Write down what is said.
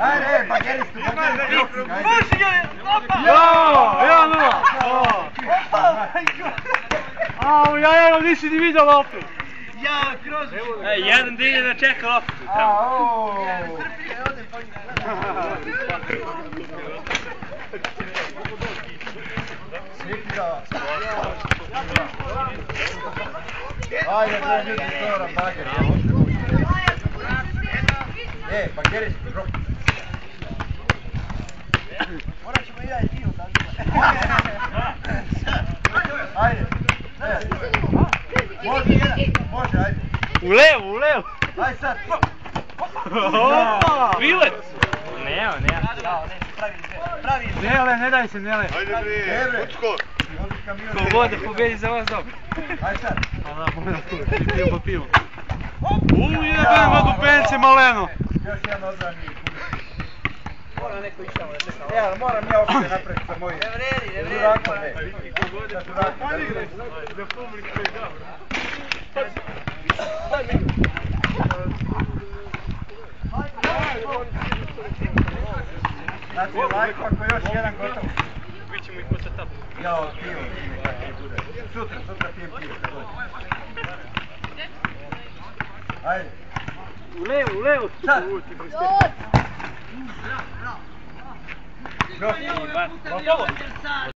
Hayır hayır bak el üstü bak el üstü. Koş gel. Yo, io no. Ah, ja ja, nisi di video loptu. Ja, kroz. E, jedan di je da čeka loptu. A, o. Ajde, da je vidim stora, bager. Bager. E, bageristu, drop. Morat ćemo i ja i ti Ajde. E. Može, može, ajde. U levu, u levu. Ajde sad. Opa! Bilet! Nema, nema. Da, ne, pravi sve. Pravi sve. Nele, ne daj se, Nele. Ajde bre. Učko. Odi kamion. Ko god da pobedi za vas dobro. Ajde sad. A da, pogledaj tu, pio pa pio. U, jebem ga do pence maleno. Još jedan odzvani. Mora neko ići tamo da čeka. E, ja, moram ja opet napred sa mojim. Ne vredi, ne vredi. Zurakom ne. Zurakom ne. Da publik sve da. Pa Daj mi. Znači, lajko ako još jedan gotov. Bićemo i kod se tap. Ja, od pivo. Sutra, sutra pijem pivo. Ajde. U levu, u levu. Sad. Još. Još.